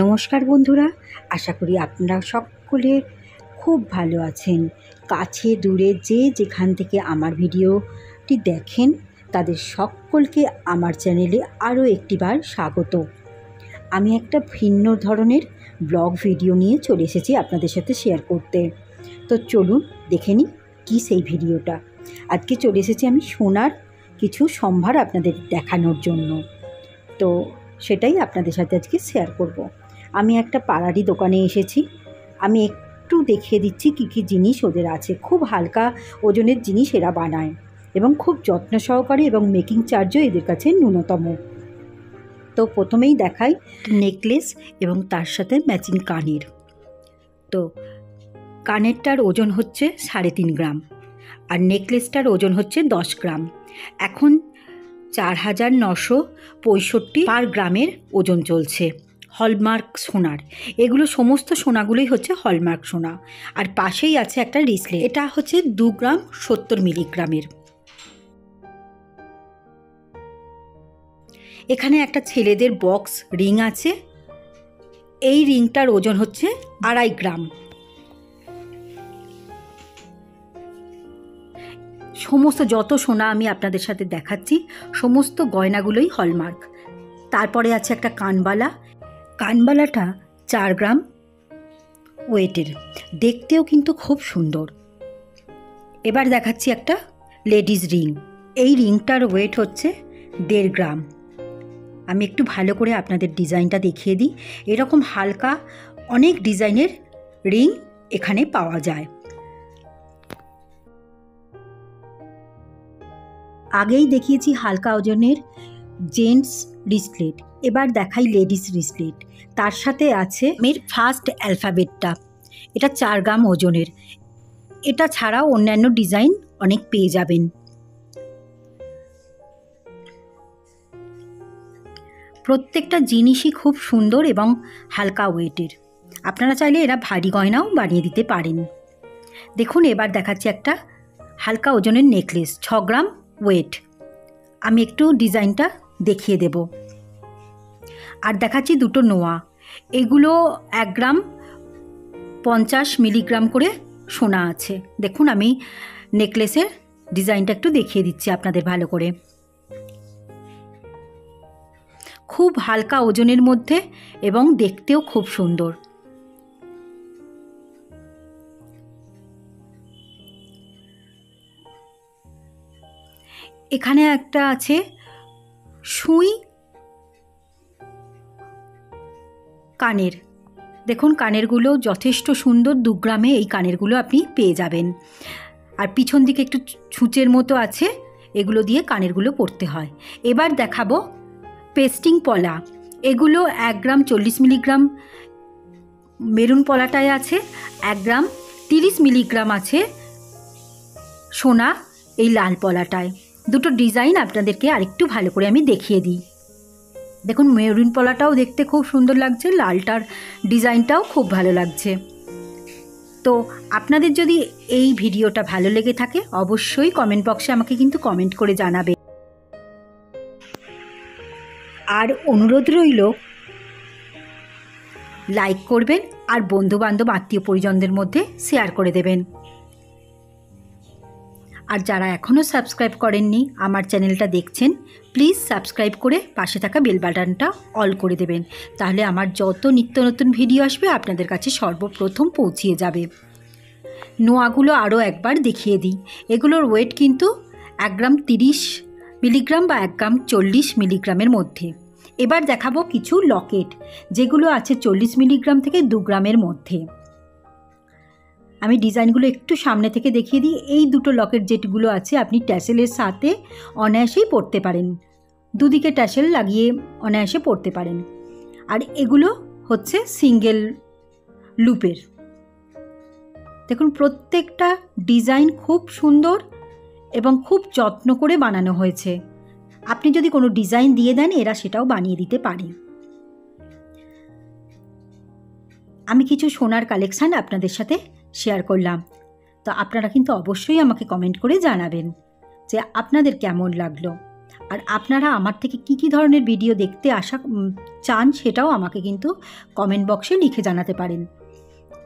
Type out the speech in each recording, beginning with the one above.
নমস্কার বন্ধুরা, আশা করি আপনারা সকলে খুব ভালো আছেন। কাছে দূরে যে যেখান থেকে আমার ভিডিওটি দেখেন, তাদের সকলকে আমার চ্যানেলে আরও একটিবার স্বাগত। আমি একটা ভিন্ন ধরনের ব্লগ ভিডিও নিয়ে চলে এসেছি আপনাদের সাথে শেয়ার করতে। তো চলুন দেখে নিই কী সেই ভিডিওটা। আজকে চলে এসেছি আমি সোনার কিছু সম্ভার আপনাদের দেখানোর জন্য। তো সেটাই আপনাদের সাথে আজকে শেয়ার করব। আমি একটা পাড়ারি দোকানে এসেছি। আমি একটু দেখিয়ে দিচ্ছি কী কী জিনিস ওদের আছে। খুব হালকা ওজনের জিনিস এরা বানায় এবং খুব যত্ন সহকারে এবং মেকিং চার্জও এদের কাছে ন্যূনতম। তো প্রথমেই দেখাই নেকলেস এবং তার সাথে ম্যাচিং কানের। তো কানেরটার ওজন হচ্ছে সাড়ে তিন গ্রাম আর নেকলেসটার ওজন হচ্ছে দশ গ্রাম। এখন চার হাজার নশো পঁয়ষট্টি পার গ্রামের ওজন চলছে। হলমার্ক সোনার। এগুলো সমস্ত সোনাগুলোই হচ্ছে হলমার্ক সোনা। আর পাশেই আছে একটা রিসলে এটা হচ্ছে দু গ্রাম সত্তর মিলিগ্রামের। এখানে একটা ছেলেদের বক্স রিং আছে। এই রিংটার ওজন হচ্ছে আড়াই গ্রাম। সমস্ত যত সোনা আমি আপনাদের সাথে দেখাচ্ছি, সমস্ত গয়নাগুলোই হলমার্ক। তারপরে আছে একটা কানবালা। কানবালাটা চার গ্রাম ওয়েটের। দেখতেও কিন্তু খুব সুন্দর। এবার দেখাচ্ছি একটা লেডিস রিং। এই রিংটার ওয়েট হচ্ছে দেড় গ্রাম। আমি একটু ভালো করে আপনাদের ডিজাইনটা দেখিয়ে দিই। এরকম হালকা অনেক ডিজাইনের রিং এখানে পাওয়া যায়। আগেই দেখিয়েছি হালকা ওজনের জেন্টস রিসলেট এবার দেখাই লেডিস রিসলেট তার সাথে আছে মেয়ের ফার্স্ট অ্যালফাবেটটা। এটা চার গ্রাম ওজনের। এটা ছাড়াও অন্যান্য ডিজাইন অনেক পেয়ে যাবেন। প্রত্যেকটা জিনিসই খুব সুন্দর এবং হালকা ওয়েটের। আপনারা চাইলে এরা ভারী গয়নাও বানিয়ে দিতে পারেন। দেখুন, এবার দেখাচ্ছি একটা হালকা ওজনের নেকলেস, ছ গ্রাম ওয়েট। আমি একটু ডিজাইনটা দেখিয়ে দেব। আর দেখাচ্ছি দুটো নোয়া। এগুলো এক গ্রাম পঞ্চাশ মিলিগ্রাম করে সোনা আছে। দেখুন, আমি নেকলেসের ডিজাইনটা একটু দেখিয়ে দিচ্ছি আপনাদের ভালো করে। খুব হালকা ওজনের মধ্যে এবং দেখতেও খুব সুন্দর। এখানে একটা আছে সুই কানের। দেখুন, কানেরগুলো যথেষ্ট সুন্দর দু গ্রামে এই কানেরগুলো আপনি পেয়ে যাবেন। আর পিছন দিকে একটু ছুঁচের মতো আছে, এগুলো দিয়ে কানেরগুলো পরতে হয়। এবার দেখাবো পেস্টিং পলা। এগুলো এক গ্রাম চল্লিশ মিলিগ্রাম মেরুন পলাটায় আছে, এক গ্রাম তিরিশ মিলিগ্রাম আছে সোনা এই লাল পলাটায়। দুটো ডিজাইন আপনাদেরকে আরেকটু ভালো করে আমি দেখিয়ে দিই। দেখুন, মেরুন পলাটাও দেখতে খুব সুন্দর লাগছে, লালটার ডিজাইনটাও খুব ভালো লাগছে। তো আপনাদের যদি এই ভিডিওটা ভালো লেগে থাকে, অবশ্যই কমেন্ট বক্সে আমাকে কিন্তু কমেন্ট করে জানাবে। আর অনুরোধ রইল লাইক করবেন আর বন্ধু বান্ধব আত্মীয় পরিজনদের মধ্যে শেয়ার করে দেবেন। আর যারা এখনও সাবস্ক্রাইব করেননি, আমার চ্যানেলটা দেখছেন, প্লিজ সাবস্ক্রাইব করে পাশে থাকা বেল বাটনটা অল করে দেবেন। তাহলে আমার যত নিত্য নতুন ভিডিও আসবে, আপনাদের কাছে সর্বপ্রথম পৌঁছিয়ে যাবে। নোয়াগুলো আরও একবার দেখিয়ে দিই। এগুলোর ওয়েট কিন্তু এক গ্রাম তিরিশ মিলিগ্রাম বা এক গ্রাম চল্লিশ মিলিগ্রামের মধ্যে। এবার দেখাবো কিছু লকেট, যেগুলো আছে চল্লিশ মিলিগ্রাম থেকে দু গ্রামের মধ্যে। আমি ডিজাইনগুলো একটু সামনে থেকে দেখিয়ে দিই। এই দুটো লকেট যেগুলো আছে, আপনি ট্যাসেলের সাথে অনায়াসেই পরতে পারেন। দুদিকে ট্যাসেল লাগিয়ে অনায়াসে পরতে পারেন। আর এগুলো হচ্ছে সিঙ্গেল লুপের। দেখুন, প্রত্যেকটা ডিজাইন খুব সুন্দর এবং খুব যত্ন করে বানানো হয়েছে। আপনি যদি কোনো ডিজাইন দিয়ে দেন, এরা সেটাও বানিয়ে দিতে পারে। আমি কিছু সোনার কালেকশান আপনাদের সাথে শেয়ার করলাম। তো আপনারা কিন্তু অবশ্যই আমাকে কমেন্ট করে জানাবেন যে আপনাদের কেমন লাগল। আর আপনারা আমার থেকে কী কী ধরনের ভিডিও দেখতে আসা চান সেটাও আমাকে কিন্তু কমেন্ট বক্সে লিখে জানাতে পারেন।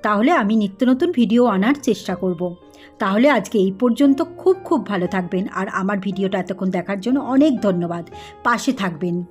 তাহলে আমি নিত্য নতুন ভিডিও আনার চেষ্টা করব। তাহলে আজকে এই পর্যন্ত খুব খুব ভালো থাকবেন। আর আমার ভিডিওটা এতক্ষণ দেখার জন্য অনেক ধন্যবাদ। পাশে থাকবেন।